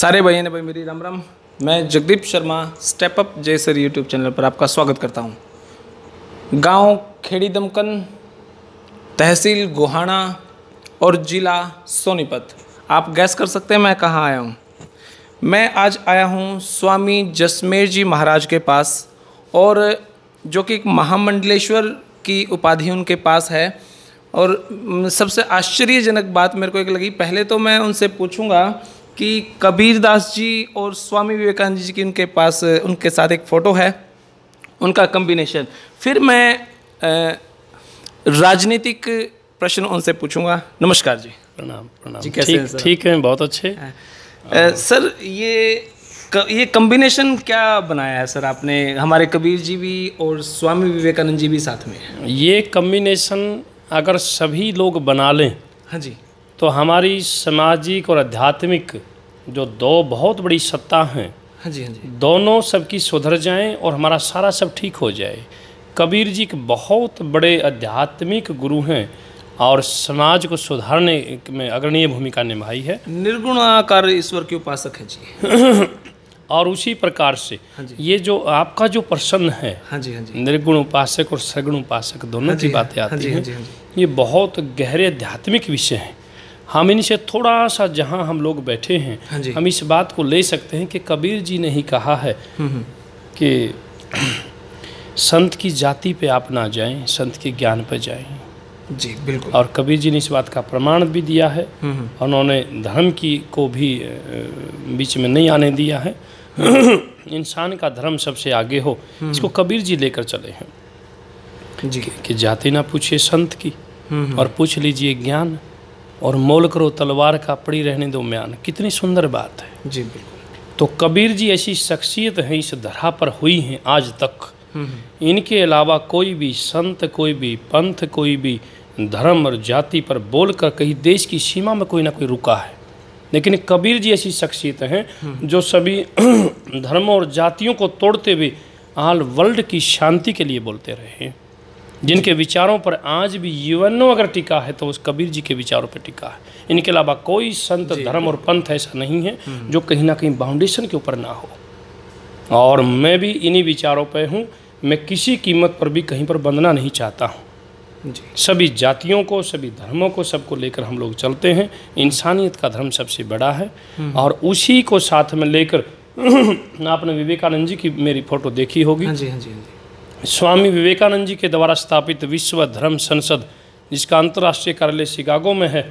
सारे भाइयों ने भाई, मेरी राम राम। मैं जगदीप शर्मा स्टेप अप जयसर यूट्यूब चैनल पर आपका स्वागत करता हूँ। गाँव खेड़ी दमकन तहसील गोहाना और ज़िला सोनीपत। आप गैस कर सकते हैं मैं कहाँ आया हूँ। मैं आज आया हूँ स्वामी जसमेर जी महाराज के पास और जो कि एक महामंडलेश्वर की उपाधि उनके पास है। और सबसे आश्चर्यजनक बात मेरे को एक लगी, पहले तो मैं उनसे पूछूँगा कि कबीरदास जी और स्वामी विवेकानंद जी की उनके पास उनके साथ एक फ़ोटो है उनका कम्बिनेशन फिर मैं राजनीतिक प्रश्न उनसे पूछूँगा। नमस्कार जी। प्रणाम प्रणाम। जी, कैसे हैं ठीक सर? ठीक है बहुत अच्छे। अ, सर ये क, ये कम्बिनेशन क्या बनाया है सर आपने? हमारे कबीर जी भी और स्वामी विवेकानंद जी भी साथ में ये कम्बिनेशन अगर सभी लोग बना लें हाँ जी। तो हमारी सामाजिक और आध्यात्मिक जो दो बहुत बड़ी सत्ता हैं हाँ जी हाँ जी। दोनों सबकी सुधर जाएँ और हमारा सारा सब ठीक हो जाए। कबीर जी के बहुत बड़े आध्यात्मिक गुरु हैं और समाज को सुधारने में अग्रणीय भूमिका निभाई है। निर्गुणाकार ईश्वर के उपासक है जी। और उसी प्रकार से हाँ जी। ये जो आपका जो प्रश्न है हाँ जी हाँ जी। निर्गुण उपासक और सगुण उपासक दोनों की बातें हाँ। आती जी हाँ। हैं जी हाँ जी। ये बहुत गहरे आध्यात्मिक विषय हैं। हम इनसे थोड़ा सा जहाँ हम लोग बैठे हैं हाँ हम इस बात को ले सकते हैं कि कबीर जी ने ही कहा है हम्म, हम्म, कि संत की जाति पे आप ना जाएँ संत के ज्ञान पे जाएँ। जी बिल्कुल। और कबीर जी ने इस बात का प्रमाण भी दिया है हम्म, उन्होंने धर्म की को भी बीच में नहीं आने दिया है। इंसान का धर्म सबसे आगे हो इसको कबीर जी लेकर चले हैं। जी। कि जाति ना पूछिए संत की और पूछ लीजिए ज्ञान। और मोल करो तलवार का पड़ी रहने दो म्यान। कितनी सुंदर बात है। जी बिल्कुल। तो कबीर जी ऐसी शख्सियत हैं इस धरा पर हुई हैं आज तक। हम्म, हम्म, इनके अलावा कोई भी संत कोई भी पंथ कोई भी धर्म और जाति पर बोलकर कहीं देश की सीमा में कोई ना कोई रुका है। लेकिन कबीर जी ऐसी शख्सियत हैं जो सभी धर्मों और जातियों को तोड़ते हुए आल वर्ल्ड की शांति के लिए बोलते रहे हैं। जिनके विचारों पर आज भी यूएनओ अगर टिका है तो उस कबीर जी के विचारों पर टिका है। इनके अलावा कोई संत धर्म और पंथ ऐसा नहीं है जो कहीं ना कहीं बाउंडेशन के ऊपर ना हो। और मैं भी इन्हीं विचारों पर हूँ मैं किसी कीमत पर भी कहीं पर बंधना नहीं चाहता हूँ। जी। सभी जातियों को सभी धर्मों को सबको लेकर हम लोग चलते हैं। इंसानियत का धर्म सबसे बड़ा है। और उसी को साथ में लेकर आपने विवेकानंद जी की मेरी फ़ोटो देखी होगी। हाँ जी हाँ जी हाँ जी। स्वामी विवेकानंद जी के द्वारा स्थापित विश्व धर्म संसद जिसका अंतर्राष्ट्रीय कार्यालय शिकागो में है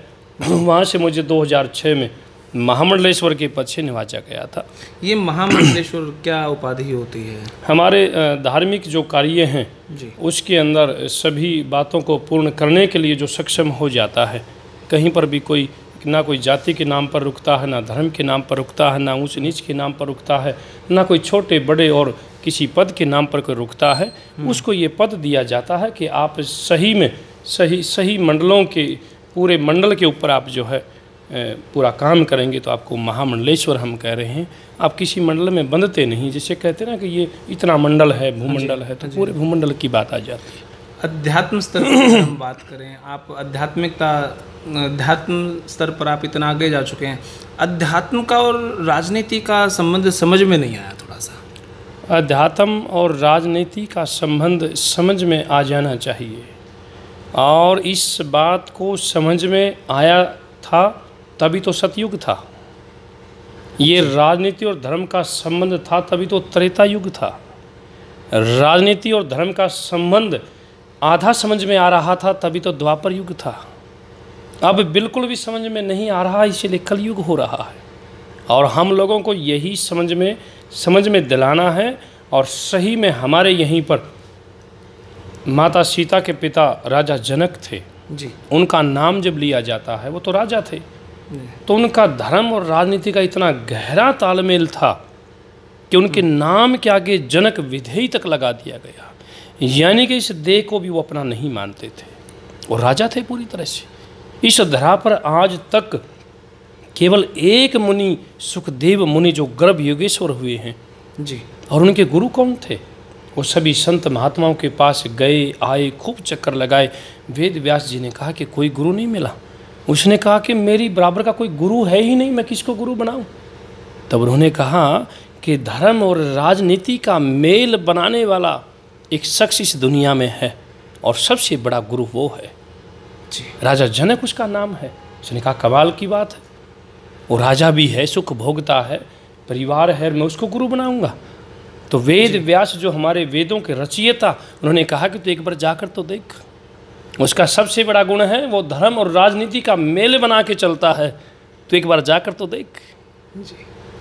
वहाँ से मुझे 2006 में महामंडलेश्वर के पद से निवाचा गया था। ये महामंडलेश्वर क्या उपाधि होती है? हमारे धार्मिक जो कार्य हैं उसके अंदर सभी बातों को पूर्ण करने के लिए जो सक्षम हो जाता है कहीं पर भी कोई ना कोई जाति के नाम पर रुकता है ना धर्म के नाम पर रुकता है ना ऊंच नीच के नाम पर रुकता है ना कोई छोटे बड़े और किसी पद के नाम पर कोई रुकता है उसको ये पद दिया जाता है कि आप सही में सही सही मंडलों के पूरे मंडल के ऊपर आप जो है पूरा काम करेंगे तो आपको महामंडलेश्वर हम कह रहे हैं। आप किसी मंडल में बंधते नहीं जैसे कहते ना कि ये इतना मंडल है भूमंडल है तो पूरे भूमंडल की बात आ जाती है। अध्यात्म स्तर पर हम बात करें आप आध्यात्मिकता अध्यात्म स्तर पर आप इतना आगे जा चुके हैं। अध्यात्म का और राजनीति का संबंध समझ में नहीं आया अध्यात्म और राजनीति का संबंध समझ में आ जाना चाहिए। और इस बात को समझ में आया था तभी तो सतयुग था। ये राजनीति और धर्म का संबंध था तभी तो त्रेता युग था। राजनीति और धर्म का संबंध आधा समझ में आ रहा था तभी तो द्वापर युग था। अब बिल्कुल भी समझ में नहीं आ रहा इसीलिए कलयुग हो रहा है। और हम लोगों को यही समझ में समझ में दिलाना है और सही में हमारे यहीं पर माता सीता के पिता राजा जनक थे। जी। उनका नाम जब लिया जाता है वो तो राजा थे। तो उनका धर्म और राजनीति का इतना गहरा तालमेल था कि उनके नाम के आगे जनक विधेयी तक लगा दिया गया। यानी कि इस देह को भी वो अपना नहीं मानते थे। वो राजा थे पूरी तरह से। इस धरा पर आज तक केवल एक मुनि सुखदेव मुनि जो गर्भ योगेश्वर हुए हैं। जी। और उनके गुरु कौन थे? वो सभी संत महात्माओं के पास गए आए खूब चक्कर लगाए। वेद व्यास जी ने कहा कि कोई गुरु नहीं मिला। उसने कहा कि मेरी बराबर का कोई गुरु है ही नहीं मैं किसको गुरु बनाऊँ? तब उन्होंने कहा कि धर्म और राजनीति का मेल बनाने वाला एक शख्स इस दुनिया में है और सबसे बड़ा गुरु वो है। जी। राजा जनक उसका नाम है। उसने कहा कमाल की बात है। वो राजा भी है सुख भोगता है परिवार है मैं उसको गुरु बनाऊँगा। तो वेद व्यास जो हमारे वेदों के रचयिता उन्होंने कहा कि तू एक बार जाकर तो देख। उसका सबसे बड़ा गुण है वो धर्म और राजनीति का मेल बना के चलता है। तो एक बार जाकर तो देख।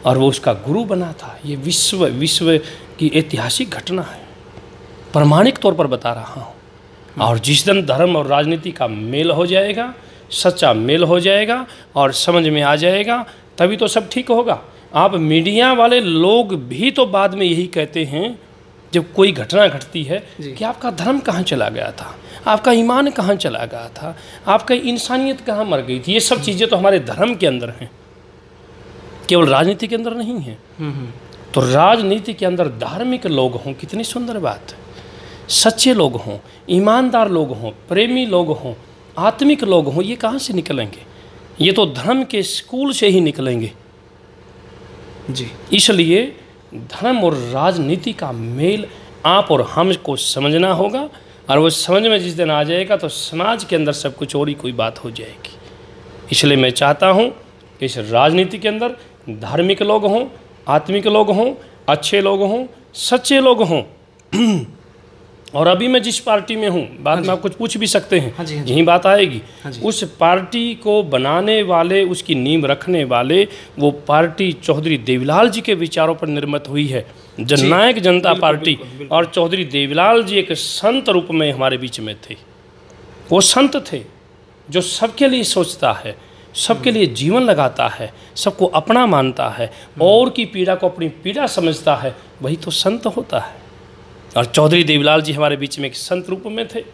और वो उसका गुरु बना था। ये विश्व विश्व की ऐतिहासिक घटना है। प्रमाणिक तौर पर बता रहा हूँ। और जिस दिन धर्म और राजनीति का मेल हो जाएगा सच्चा मेल हो जाएगा और समझ में आ जाएगा तभी तो सब ठीक होगा। आप मीडिया वाले लोग भी तो बाद में यही कहते हैं जब कोई घटना घटती है कि आपका धर्म कहाँ चला गया था आपका ईमान कहाँ चला गया था आपका इंसानियत कहाँ मर गई थी ये सब चीज़ें तो हमारे धर्म के अंदर हैं। केवल राजनीति के अंदर नहीं है। हम्म हम्म। तो राजनीति के अंदर धार्मिक लोग हों कितनी सुंदर बात। सच्चे लोग हों ईमानदार लोग हों प्रेमी लोग हों आत्मिक लोग हों ये कहाँ से निकलेंगे? ये तो धर्म के स्कूल से ही निकलेंगे। जी। इसलिए धर्म और राजनीति का मेल आप और हम को समझना होगा और वो समझ में जिस दिन आ जाएगा तो समाज के अंदर सब कुछ और ही कोई बात हो जाएगी। इसलिए मैं चाहता हूँ कि इस राजनीति के अंदर धार्मिक लोग हों आत्मिक लोग हों अच्छे लोग हों सच्चे लोग हों। और अभी मैं जिस पार्टी में हूँ बाद में आप कुछ पूछ भी सकते हैं हाँ हाँ यही बात आएगी। हाँ उस पार्टी को बनाने वाले उसकी नींव रखने वाले वो पार्टी चौधरी देवीलाल जी के विचारों पर निर्मित हुई है। जननायक जनता पार्टी और चौधरी देवीलाल जी एक संत रूप में हमारे बीच में थे। वो संत थे जो सबके लिए सोचता है सबके लिए जीवन लगाता है सबको अपना मानता है और की पीड़ा को अपनी पीड़ा समझता है वही तो संत होता है। और चौधरी देवीलाल जी हमारे बीच में एक संत रूप में थे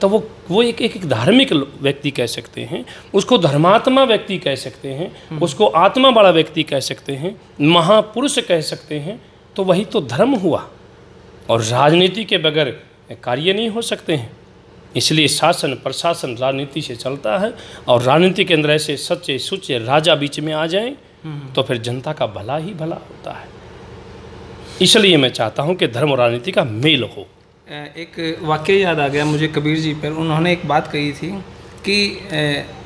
तो वो वो एक एक, एक धार्मिक व्यक्ति कह सकते हैं उसको धर्मात्मा व्यक्ति कह सकते हैं उसको आत्मा वाला व्यक्ति कह सकते हैं महापुरुष कह सकते हैं तो वही तो धर्म हुआ। और राजनीति के बगैर कार्य नहीं हो सकते हैं। इसलिए शासन प्रशासन राजनीति से चलता है और राजनीति के अंदर ऐसे सच्चे सुच्चे राजा बीच में आ जाएँ तो फिर जनता का भला ही भला होता है। इसलिए मैं चाहता हूँ कि धर्म और राजनीति का मेल हो। एक वाक्य याद आ गया मुझे कबीर जी पर। उन्होंने एक बात कही थी कि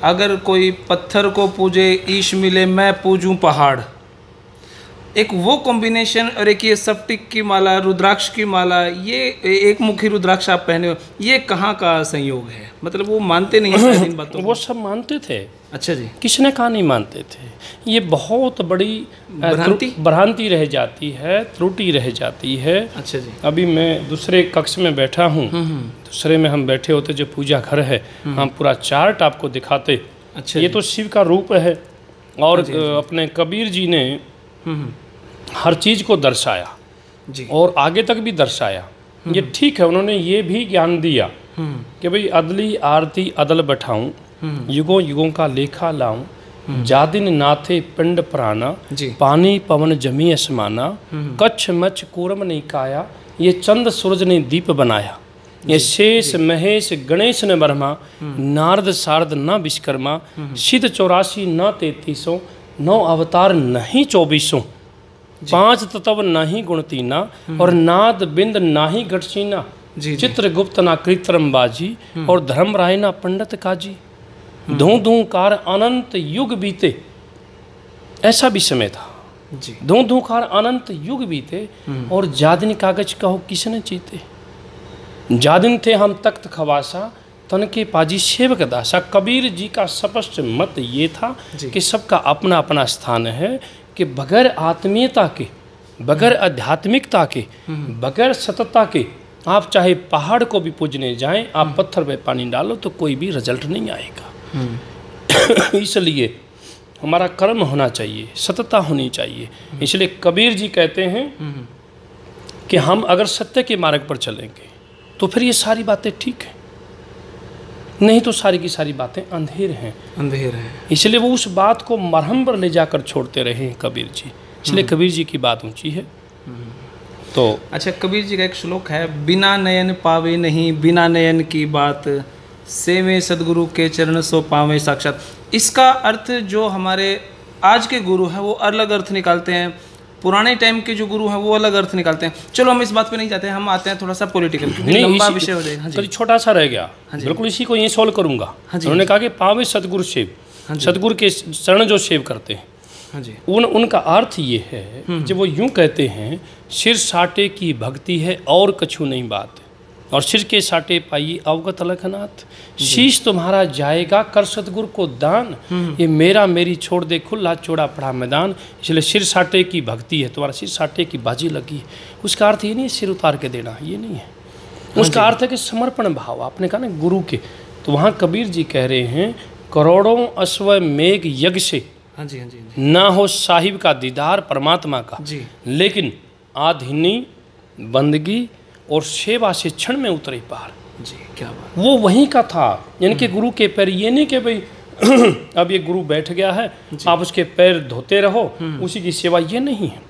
अगर कोई पत्थर को पूजे ईश मिले मैं पूजूं पहाड़। एक वो कॉम्बिनेशन और एक ये सप्टिक की माला रुद्राक्ष की माला ये एक मुखी रुद्राक्ष आप पहने हो ये कहाँ का संयोग है? मतलब वो मानते नहीं इन बातों वो सब मानते थे। अच्छा जी। किसने कहा नहीं मानते थे? ये बहुत बड़ी भ्रांति? भ्रांति रह जाती है त्रुटि रह जाती है। अच्छा जी। अभी मैं दूसरे कक्ष में बैठा हूँ। दूसरे में हम बैठे होते जो पूजा घर है हम पूरा चार्ट आपको दिखाते। अच्छा ये तो शिव का रूप है और अ, अपने कबीर जी ने हम्म, हम्म, हर चीज़ को दर्शाया जी। और आगे तक भी दर्शाया। ये ठीक है उन्होंने ये भी ज्ञान दिया हम्म, कि भाई अदली आरती अदल बैठाऊं। हम्म, युगों युगों का लेखा लाऊं। जादिन नाथे पिंड प्राना पानी पवन जमी असमाना। कच्छ मच्छ कूरम ने काया ये चंद सूरज ने दीप बनाया। ये शेष महेश गणेश ने ब्रह्मा नारद शारद न विश्वकर्मा सिद्ध चौरासी न तैतीसों नौ अवतार नहीं चौबीसों। पाँच तत्व नहीं गुणतीना और नाद बिंद नाही गठसीना जी जी। चित्रगुप्त ना कृत्रम बाजी और धर्म राय ना पंडित काजी। धू धू कार अनंत युग बीते। ऐसा भी समय था। जी। धू धू कार अनंत युग बीते और जादिन कागज़ कहो किसने जीते? जादिन थे हम तख्त खवासा तन के पाजी सेवक दासा। कबीर जी का स्पष्ट मत ये था कि सबका अपना अपना स्थान है कि बगैर आत्मीयता के बगैर आध्यात्मिकता के बगैर सतता के आप चाहे पहाड़ को भी पूजने जाएँ आप पत्थर पे पानी डालो तो कोई भी रिज़ल्ट नहीं आएगा। हम्म, इसलिए हमारा कर्म होना चाहिए सतता होनी चाहिए। इसलिए कबीर जी कहते हैं हम्म, कि हम अगर सत्य के मार्ग पर चलेंगे तो फिर ये सारी बातें ठीक हैं। नहीं तो सारी की सारी बातें अंधेर हैं। अंधेर है। इसलिए वो उस बात को मरहम पर ले जाकर छोड़ते रहे हैं कबीर जी। इसलिए कबीर जी की बात ऊँची है। तो अच्छा कबीर जी का एक श्लोक है बिना नयन पावे नहीं बिना नयन की बात। सेवे सदगुरु के चरण सो पावे साक्षात। इसका अर्थ जो हमारे आज के गुरु हैं वो अलग अर्थ निकालते हैं। पुराने टाइम के जो गुरु हैं वो अलग अर्थ निकालते हैं। चलो हम इस बात पे नहीं जाते हैं हम आते हैं थोड़ा सा पॉलिटिकल लंबा विषय हो जाएगा। हाँ छोटा सा रह गया। बिल्कुल इसी को ये सॉल्व करूँगा। हाँ उन्होंने कहा कि पावे सतगुरु सेव। सतगुरु के शरण जो सेव करते हैं हाँ जी। उन उनका अर्थ ये है जब वो यूँ कहते हैं सिर साटे की भक्ति है और कछु नहीं बात और सिर के साटे पाई अवगत अलखनाथ। शीश तुम्हारा जाएगा कर सतगुरु को दान। ये मेरा मेरी छोड़ दे खुला चौड़ा पड़ा मैदान। इसलिए सिर साटे की भक्ति है तुम्हारा सिर साटे की बाजी लगी। है उसका अर्थ ये नहीं है सिर उतार के देना ये नहीं है। उसका अर्थ है कि समर्पण भाव आपने कहा ना गुरु के। तो वहाँ कबीर जी कह रहे हैं करोड़ों अश्व मेघ यज्ञ से हाँ जी हाँ जी हाँ जी। ना हो साहिब का दीदार परमात्मा का। जी। लेकिन आधिनी बंदगी और सेवा से क्षण में उतरे पार। जी क्या बात। वो वहीं का था। यानी कि गुरु के पैर ये नहीं कि भाई अब ये गुरु बैठ गया है आप उसके पैर धोते रहो उसी की सेवा ये नहीं है।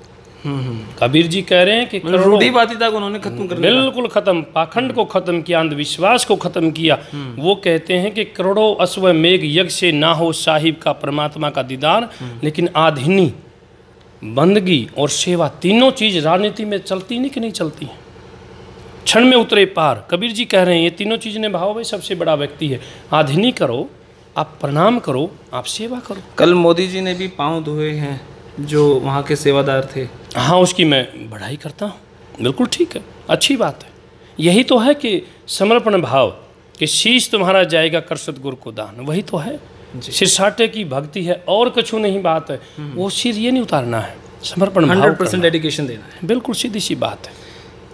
कबीर जी कह रहे हैं कि करोड़ों रूढ़िवादिता को उन्होंने खत्म कर बिल्कुल खत्म। पाखंड को खत्म किया अंधविश्वास को खत्म किया। वो कहते हैं कि करोड़ों अश्व मेघ यज्ञ से ना हो साहिब का परमात्मा का दीदार लेकिन आधिनी बंदगी और सेवा तीनों चीज़ राजनीति में चलती नहीं कि नहीं चलती हैं? क्षण में उतरे पार। कबीर जी कह रहे हैं ये तीनों चीज़ ने भाव भाई सबसे बड़ा व्यक्ति है। आधिनी करो आप प्रणाम करो आप सेवा करो। कल मोदी जी ने भी पाँव धोए हैं जो वहाँ के सेवादार थे। हाँ उसकी मैं बढ़ाई करता हूँ। बिल्कुल ठीक है अच्छी बात है। यही तो है कि समर्पण भाव कि शीश तुम्हारा जाएगा कर सतगुरु को दान। वही तो है। सिर साटे की भक्ति है और कछु नहीं बात है। वो सिर ये नहीं उतारना है। समर्पण हंड्रेड परसेंट डेडिकेशन देना है। बिल्कुल सीधी सी बात है।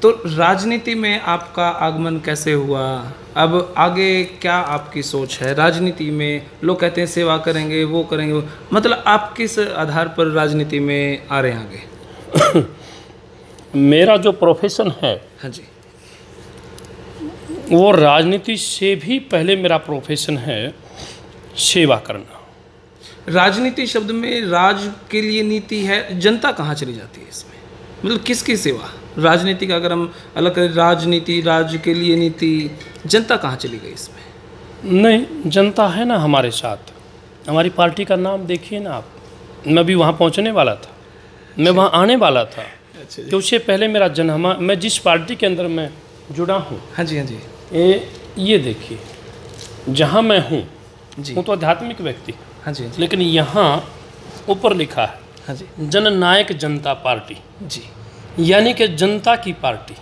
तो राजनीति में आपका आगमन कैसे हुआ? अब आगे क्या आपकी सोच है? राजनीति में लोग कहते हैं सेवा करेंगे वो करेंगे वो मतलब आप किस आधार पर राजनीति में आ रहे हैं आगे? मेरा जो प्रोफेशन है हाँ जी। वो राजनीति से भी पहले मेरा प्रोफेशन है सेवा करना। राजनीति शब्द में राज के लिए नीति है जनता कहाँ चली जाती है इसमें? मतलब किसकी सेवा? राजनीति का अगर हम अलग करें राजनीति राज्य के लिए नीति जनता कहाँ चली गई इसमें? नहीं जनता है ना हमारे साथ। हमारी पार्टी का नाम देखिए ना आप। मैं भी वहाँ पहुँचने वाला था। मैं वहाँ आने वाला था। अच्छा तो उससे पहले मेरा जन्म मैं जिस पार्टी के अंदर मैं जुड़ा हूँ हाँ जी हाँ जी। ये ये देखिए जहाँ मैं हूँ जी। हूँ तो आध्यात्मिक व्यक्ति। हाँ जी हाँ जी। लेकिन यहाँ ऊपर लिखा है हाँ जी। जननायक जनता पार्टी। जी। यानी कि जनता की पार्टी।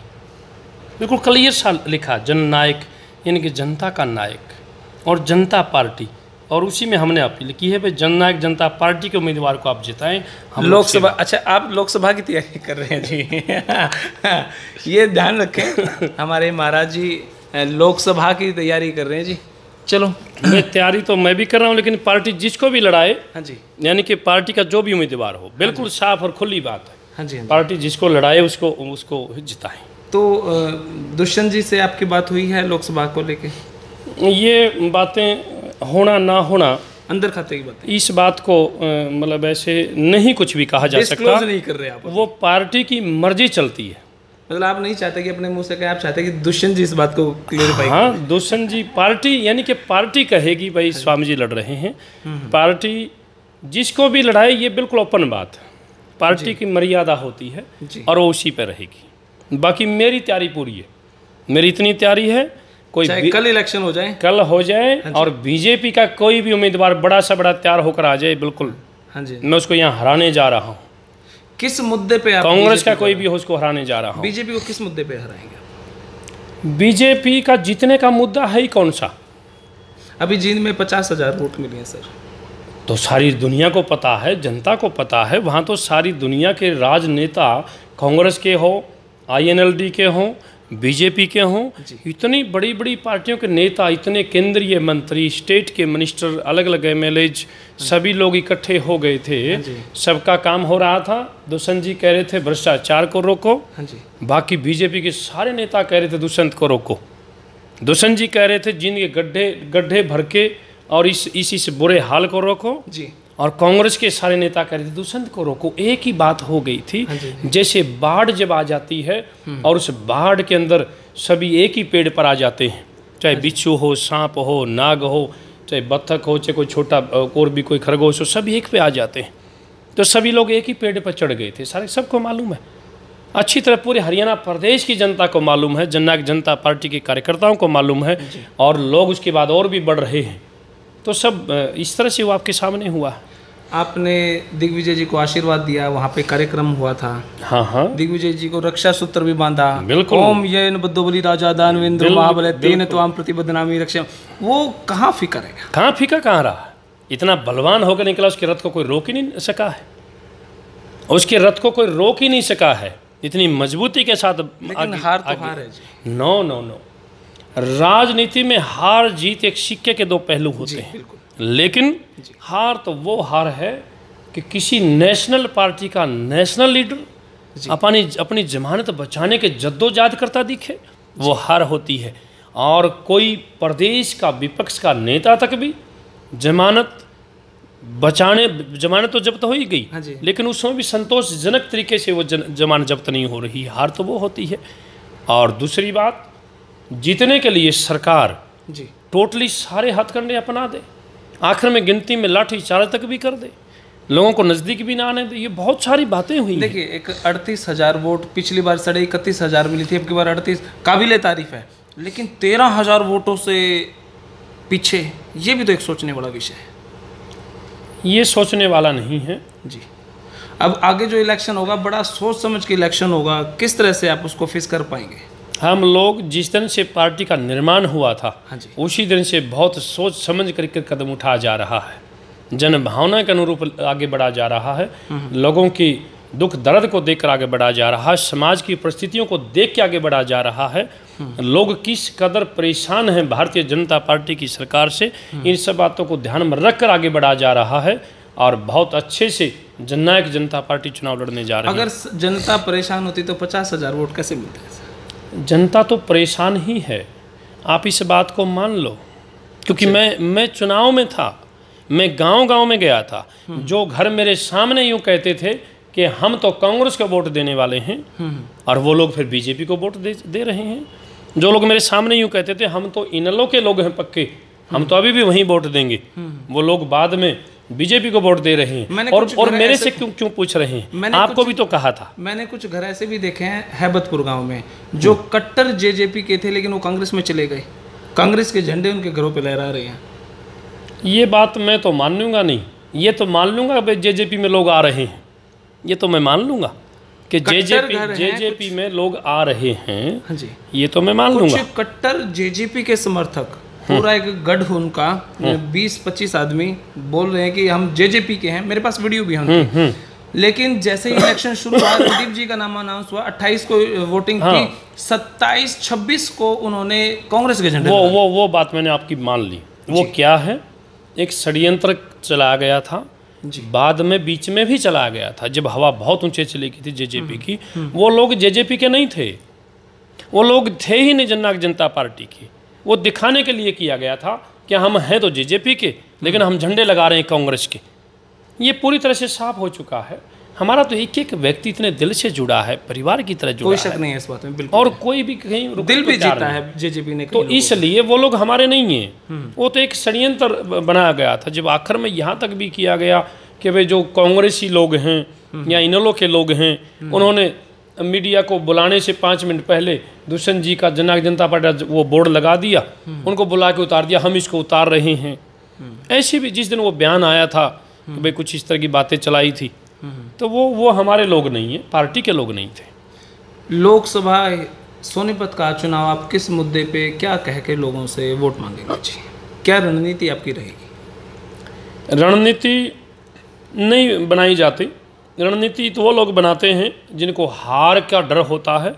बिल्कुल क्लियर सा लिखा जननायक यानी कि जनता का नायक और जनता पार्टी। और उसी में हमने अपील की है भाई जननायक जनता पार्टी के उम्मीदवार को आप जिताएँ हम लोकसभा अच्छा आप लोकसभा की तैयारी कर रहे हैं जी। ये ध्यान रखें हमारे महाराज जी लोकसभा की तैयारी कर रहे हैं जी। चलो मैं तैयारी तो मैं भी कर रहा हूँ लेकिन पार्टी जिसको भी लड़ाए हाँ जी। यानी कि पार्टी का जो भी उम्मीदवार हो बिल्कुल हाँ साफ़ और खुली बात है। हाँ जी हाँ पार्टी जिसको लड़ाए उसको उसको जिताए। तो दुष्यंत जी से आपकी बात हुई है लोकसभा को लेके? ये बातें होना ना होना अंदर खाते की बात। इस बात को मतलब ऐसे नहीं कुछ भी कहा जा सकता। नहीं कर रहे आप वो पार्टी की मर्ज़ी चलती है। मतलब आप नहीं चाहते कि अपने मुँह से कहें आप चाहते कि दुष्यंत जी इस बात को क्लियरिफाई हाँ दुष्यंत जी पार्टी यानी कि पार्टी कहेगी भाई स्वामी जी। लड़ रहे हैं। पार्टी जिसको भी लड़ाए ये बिल्कुल ओपन बात है। पार्टी की मर्यादा होती है और वो उसी पर रहेगी। बाकी मेरी तैयारी पूरी है। मेरी इतनी तैयारी है कोई कल इलेक्शन हो जाए। कल हो जाए और बीजेपी का कोई भी उम्मीदवार बड़ा सा बड़ा तैयार होकर आ जाए बिल्कुल। हाँ जी। मैं उसको यहाँ हराने जा रहा हूँ। किस मुद्दे पे आप कांग्रेस का कोई भी हो उसको हराने जा रहा हूँ। बीजेपी को किस मुद्दे पे हराएँगे? बीजेपी का जीतने का मुद्दा है ही कौन सा? अभी जींद में पचास हज़ार वोट मिले हैं सर। तो सारी दुनिया को पता है जनता को पता है वहाँ तो सारी दुनिया के राजनेता कांग्रेस के हो आईएनएलडी के हों बीजेपी के हों इतनी बड़ी बड़ी पार्टियों के नेता इतने केंद्रीय मंत्री स्टेट के मिनिस्टर अलग अलग एम एल सभी लोग इकट्ठे हो गए थे। सबका काम हो रहा था। दुष्यंत जी कह रहे थे भ्रष्टाचार को रोको। हाँ बाकी बीजेपी के सारे नेता कह रहे थे दुष्यंत को रोको। दुष्यंत जी कह रहे थे जिनके गड्ढे गड्ढे भर के और इस इस इस बुरे हाल को रोको। जी। और कांग्रेस के सारे नेता कह रहे थे दुष्यंत को रोको। एक ही बात हो गई थी हाँ जैसे बाढ़ जब आ जाती है और उस बाढ़ के अंदर सभी एक ही पेड़ पर आ जाते हैं चाहे बिच्छू हो सांप हो नाग हो चाहे बत्थक हो चाहे कोई छोटा और भी कोई खरगोश हो सभी एक पे आ जाते हैं। तो सभी लोग एक ही पेड़ पर चढ़ गए थे। सारे सबको मालूम है। अच्छी तरह पूरे हरियाणा प्रदेश की जनता को मालूम है जननायक जनता पार्टी के कार्यकर्ताओं को मालूम है और लोग उसके बाद और भी बढ़ रहे हैं। तो सब इस तरह से वो आपके सामने हुआ। आपने दिग्विजय जी को आशीर्वाद दिया वहाँ पे कार्यक्रम हुआ था। हाँ हाँ। दिग्विजय जी को रक्षा सूत्र भी बांधा। बिल्कुल। ओम येन बद्दोबली राजा दानवेंद्र महाबल तेन त्वाम प्रतिबद्धनामी रक्षा। वो कहाँ फिकर है? कहाँ फीका कहाँ रहा? इतना बलवान होकर निकला उसके रथ को कोई रोक ही नहीं सका है। उसके रथ को कोई रोक ही नहीं सका है। इतनी मजबूती के साथ लेकिन हार तो हार है जी। नो नो नो राजनीति में हार जीत एक सिक्के के दो पहलू होते हैं। लेकिन हार तो वो हार है कि किसी नेशनल पार्टी का नेशनल लीडर अपनी अपनी जमानत बचाने के जद्दोजहद करता दिखे वो हार होती है। और कोई प्रदेश का विपक्ष का नेता तक भी जमानत बचाने जमानत तो जब्त हो ही गई। हाँ लेकिन उसमें भी संतोषजनक तरीके से वो जन, जमानत जब्त नहीं हो रही। हार तो वो होती है। और दूसरी बात जीतने के लिए सरकार जी। टोटली सारे हथकंडे अपना दे। आखिर में गिनती में लाठी चार तक भी कर दे। लोगों को नज़दीक भी ना आने दे। ये बहुत सारी बातें हुई देखिए एक अड़तीस हज़ार वोट पिछली बार साढ़े इकतीस हज़ार मिली थी अब की बार अड़तीस काबिल तारीफ़ है। लेकिन तेरह हज़ार वोटों से पीछे ये भी तो एक सोचने वाला विषय है। ये सोचने वाला नहीं है। जी। अब आगे जो इलेक्शन होगा बड़ा सोच समझ के इलेक्शन होगा किस तरह से आप उसको फेस कर पाएँगे? हम लोग जिस दिन से पार्टी का निर्माण हुआ था हाँ उसी दिन से बहुत सोच समझ करके कदम उठाया जा रहा है। जन भावना के अनुरूप आगे बढ़ा जा रहा है। लोगों की दुख दर्द को देखकर आगे बढ़ा जा रहा है। समाज की परिस्थितियों को देख के आगे बढ़ा जा रहा है। लोग किस कदर परेशान हैं भारतीय जनता पार्टी की सरकार से इन सब बातों को ध्यान में रखकर आगे बढ़ा जा रहा है और बहुत अच्छे से जननायक जनता पार्टी चुनाव लड़ने जा रही है। अगर जनता परेशान होती तो पचास हज़ार वोट कैसे मिलते? हैं जनता तो परेशान ही है। आप इस बात को मान लो। क्योंकि मैं मैं चुनाव में था। मैं गाँव गाँव में गया था। जो घर मेरे सामने यूँ कहते थे कि हम तो कांग्रेस को वोट देने वाले हैं और वो लोग फिर बीजेपी को वोट दे दे रहे हैं। जो लोग मेरे सामने यूँ कहते थे हम तो इनलो के लोग हैं पक्के। हम तो अभी भी वहीं वोट देंगे। वो लोग बाद में बीजेपी को वोट दे रहे हैं। मैंने और और मेरे से क्यों क्यों पूछ रहे हैं? मैंने आपको भी तो कहा था। मैंने कुछ घर ऐसे भी देखे हैं हैबतपुर गाँव में जो कट्टर जेजेपी के थे लेकिन वो कांग्रेस में चले गए। कांग्रेस के झंडे उनके घरों पे लहरा रहे हैं। ये बात मैं तो मान लूँगा नहीं। ये तो मान लूँगा भाई जेजेपी में लोग आ रहे हैं। ये तो मैं मान लूँगा कि जेजेपी जेजेपी में लोग आ रहे हैं। हाँ जी। ये तो मैं मान लूँगा। कट्टर जेजेपी के समर्थक पूरा एक गढ़ उनका। बीस पच्चीस आदमी बोल रहे हैं कि हम जेजेपी के हैं मेरे पास वीडियो भी है लेकिन जैसे ही इलेक्शन शुरू हुआ रणदीप जी का नाम अनाउंस हुआ 28 को वोटिंग हाँ। की 27 26 को उन्होंने कांग्रेस के झंडे वो वो वो बात मैंने आपकी मान ली। वो क्या है? एक षड्यंत्र चला गया था। जी। बाद में बीच में भी चला गया था। जब हवा बहुत ऊँचे चली गई थी जेजेपी हम्म, की वो लोग जेजेपी के नहीं थे। वो लोग थे ही नहीं जननायक जनता पार्टी के। वो दिखाने के लिए किया गया था कि हम हैं तो जेजेपी के लेकिन हम झंडे लगा रहे हैं कांग्रेस के। ये पूरी तरह से साफ़ हो चुका है। हमारा तो एक एक व्यक्ति इतने दिल से जुड़ा है परिवार की तरह जुड़ा कोई है। शक नहीं है इस बात में बिल्कुल। और कोई भी कहीं दिल भी जीता। है जेजेपी ने तो इसलिए वो लोग हमारे नहीं हैं। हम्म। वो तो एक षडयंत्र बनाया गया था। जब आखिर में यहाँ तक भी किया गया कि भाई जो कांग्रेसी लोग हैं हम्म। या इनलो के लोग हैं उन्होंने मीडिया को बुलाने से पाँच मिनट पहले दुष्यंत जी का जननायक जनता पार्टी वो बोर्ड लगा दिया। उनको बुला के उतार दिया हम इसको उतार रहे हैं ऐसे भी जिस दिन वो बयान आया था। कि भाई कुछ इस तरह की बातें चलाई थी तो वो वो हमारे लोग नहीं हैं पार्टी के लोग नहीं थे लोकसभा सोनीपत का चुनाव आप किस मुद्दे पे क्या कह के लोगों से वोट मांगेंगे जी क्या रणनीति आपकी रहेगी रणनीति नहीं बनाई जाती रणनीति तो वो लोग बनाते हैं जिनको हार का डर होता है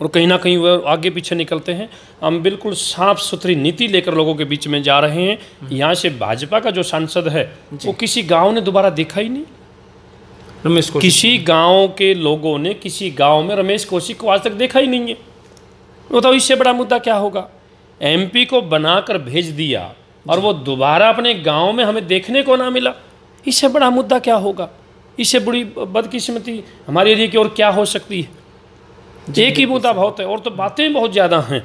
और कहीं ना कहीं वो आगे पीछे निकलते हैं। हम बिल्कुल साफ़ सुथरी नीति लेकर लोगों के बीच में जा रहे हैं। यहाँ से भाजपा का जो सांसद है वो किसी गाँव ने दोबारा देखा ही नहीं। रमेश को किसी गाँव के लोगों ने किसी गाँव में रमेश कौशिक को आज तक देखा ही नहीं है। बताओ इससे बड़ा मुद्दा क्या होगा? एमपी को बनाकर भेज दिया और वो दोबारा अपने गाँव में हमें देखने को ना मिला। इससे बड़ा मुद्दा क्या होगा? इससे बड़ी बदकिस्मती हमारे एरिया की और क्या हो सकती है? एक ही मुद्दा बहुत है और तो बातें बहुत ज़्यादा हैं।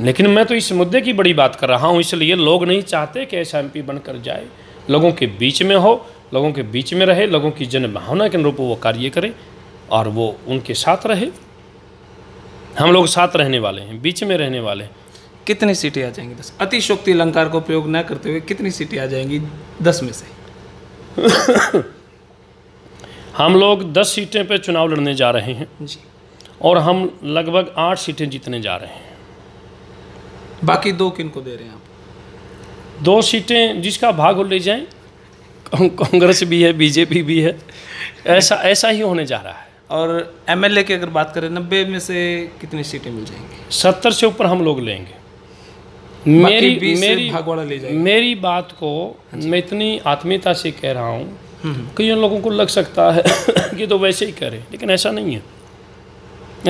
लेकिन मैं तो इस मुद्दे की बड़ी बात कर रहा हूँ इसलिए लोग नहीं चाहते कि ऐसा एम बनकर जाए। लोगों के बीच में हो लोगों के बीच में रहे लोगों की जन भावना के अनुरूप वो कार्य करें और वो उनके साथ रहे। हम लोग साथ रहने वाले हैं बीच में रहने वाले हैं। कितनी सीटें आ जाएँगी? दस अतिशोक्ति अलंकार का उपयोग न करते हुए कितनी सीटें आ जाएँगी दस में से? हम लोग दस सीटें पे चुनाव लड़ने जा रहे हैं जी। और हम लगभग आठ सीटें जीतने जा रहे हैं। बाकी दो किन को दे रहे हैं आप? दो सीटें जिसका भाग हो ले जाएँ कांग- कांग्रेस भी है बीजेपी भी है ऐसा ऐसा ही होने जा रहा है। और एमएलए की अगर बात करें नब्बे में से कितनी सीटें मिल जाएँगी? सत्तर से ऊपर हम लोग लेंगे। मेरी मेरी भागवाड़ा ले जाएँगे। मेरी बात को मैं इतनी आत्मीयता से कह रहा हूँ कई लोगों को लग सकता है कि तो वैसे ही हैं लेकिन ऐसा नहीं है।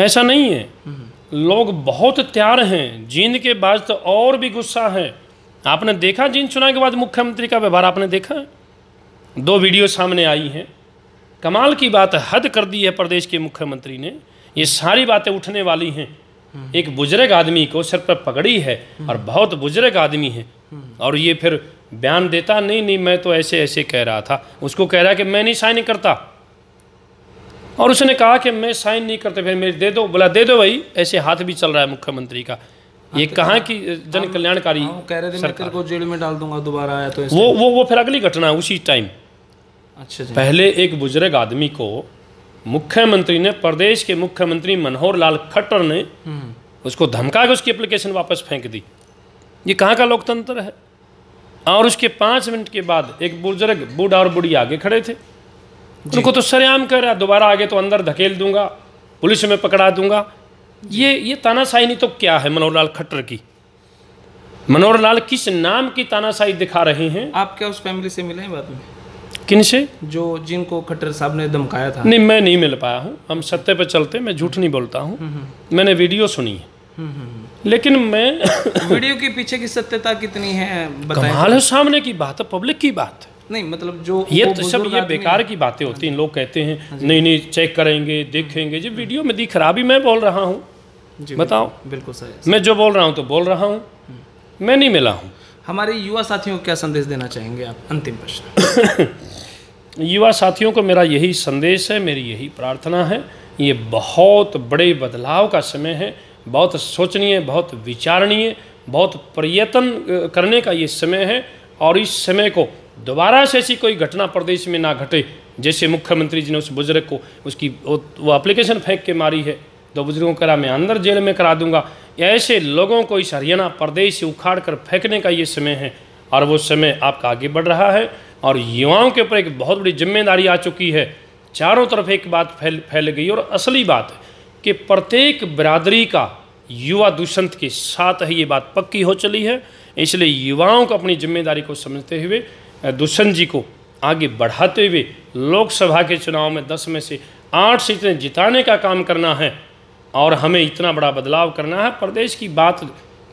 ऐसा नहीं है। लोग बहुत तैयार हैं, जींद के बाद तो और भी गुस्सा है। आपने देखा जींद चुनाव के बाद मुख्यमंत्री का व्यवहार आपने देखा? दो वीडियो सामने आई हैं। कमाल की बात हद कर दी है प्रदेश के मुख्यमंत्री ने। ये सारी बातें उठने वाली हैं। एक बुज़ुर्ग आदमी को सिर पर पगड़ी है और बहुत बुज़ुर्ग आदमी है। और ये फिर बयान देता नहीं नहीं मैं तो ऐसे ऐसे कह रहा था। उसको कह रहा कि मैं नहीं साइन करता। और उसने कहा कि मैं साइन नहीं करते फिर मेरे दे दो बोला दे दो भाई। ऐसे हाथ भी चल रहा है मुख्यमंत्री का। ये कहाँ की जन कल्याणकारी हाँ, कह रहे थे मैं तेरे को जेल में डाल दूँगा दोबारा आया तो वो वो वो फिर अगली घटना है उसी टाइम। अच्छा पहले एक बुज़ुर्ग आदमी को मुख्यमंत्री ने प्रदेश के मुख्यमंत्री मनोहर लाल खट्टर ने हम्म, उसको धमका के उसकी एप्लीकेशन वापस फेंक दी। ये कहाँ का लोकतंत्र है? और उसके पाँच मिनट के बाद एक बुज़ुर्ग बूढ़ा और बुढ़ी आगे खड़े थे। उनको तो सरेआम कर रहा दोबारा आगे तो अंदर धकेल दूँगा पुलिस में पकड़ा दूँगा। ये ये तानाशाही तो क्या है मनोहर लाल खट्टर की? मनोहर लाल किस नाम की तानाशाही दिखा रहे हैं? आप क्या उस फैमिली से मिले हैं बाद में? किनसे जो जिनको खट्टर साहब ने धमकाया था। नहीं मैं नहीं मिल पाया हूँ। हम सत्य पर चलते मैं झूठ नहीं बोलता हूँ। मैंने वीडियो सुनी है। हम्म, हम्म, हम्म। लेकिन मैं वीडियो के पीछे की सत्यता कितनी है बताएँ। कमाल है सामने की बात है पब्लिक की बात है। नहीं मतलब जो ये तो सब ये बेकार की बातें होती हैं लोग कहते हैं नहीं नहीं चेक करेंगे देखेंगे। जो वीडियो में दिख रहा मैं बोल रहा हूँ। बताओ। बिल्कुल सही। मैं जो बोल रहा हूँ तो बोल रहा हूँ। मैं नहीं मिला हूँ। हमारे युवा साथियों को क्या संदेश देना चाहेंगे आप? अंतिम प्रश्न। युवा साथियों को मेरा यही संदेश है मेरी यही प्रार्थना है। ये बहुत बड़े बदलाव का समय है। बहुत सोचनीय बहुत विचारणीय बहुत प्रयत्न करने का ये समय है और इस समय को दोबारा से ऐसी कोई घटना प्रदेश में ना घटे जैसे मुख्यमंत्री जी ने उस बुज़ुर्ग को उसकी वो, एप्लीकेशन फेंक के मारी है दो बुज़ुर्गों को करा मैं अंदर जेल में करा दूँगा। ऐसे लोगों को इस हरियाणा प्रदेश से उखाड़ कर फेंकने का ये समय है और वो समय आपका आगे बढ़ रहा है और युवाओं के ऊपर एक बहुत बड़ी ज़िम्मेदारी आ चुकी है। चारों तरफ़ एक बात फैल फैल गई और असली बात है। कि प्रत्येक बिरादरी का युवा दुष्यंत के साथ ही ये बात पक्की हो चली है। इसलिए युवाओं को अपनी ज़िम्मेदारी को समझते हुए, दुष्यंत जी को आगे बढ़ाते हुए लोकसभा के चुनाव में दस में से आठ सीटें जिताने का काम करना है और हमें इतना बड़ा बदलाव करना है। प्रदेश की बात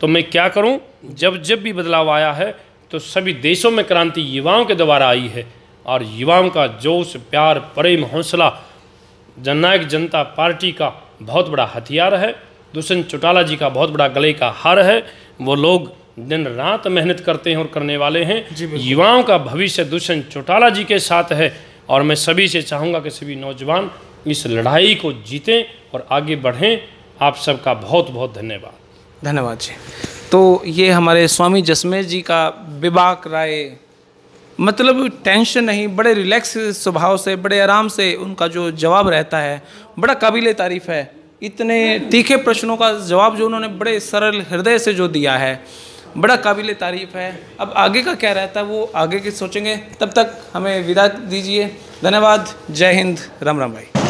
तो मैं क्या करूँ? जब जब भी बदलाव आया है तो सभी देशों में क्रांति युवाओं के द्वारा आई है और युवाओं का जोश, प्यार, प्रेम, हौसला जननायक जनता पार्टी का बहुत बड़ा हथियार है। दुष्यंत चौटाला जी का बहुत बड़ा गले का हार है। वो लोग दिन रात मेहनत करते हैं और करने वाले हैं। युवाओं का भविष्य दुष्यंत चौटाला जी के साथ है और मैं सभी से चाहूँगा कि सभी नौजवान इस लड़ाई को जीतें और आगे बढ़ें। आप सबका बहुत बहुत धन्यवाद। धन्यवाद जी। तो ये हमारे स्वामी जसमेर जी का विवाक राय मतलब टेंशन नहीं, बड़े रिलैक्स स्वभाव से, बड़े आराम से उनका जो जवाब रहता है, बड़ा काबिल तारीफ़ है। इतने तीखे प्रश्नों का जवाब जो उन्होंने बड़े सरल हृदय से जो दिया है, बड़ा काबिल तारीफ़ है। अब आगे का क्या रहता है, वो आगे के सोचेंगे। तब तक हमें विदा दीजिए। धन्यवाद। जय हिंद। राम राम भाई।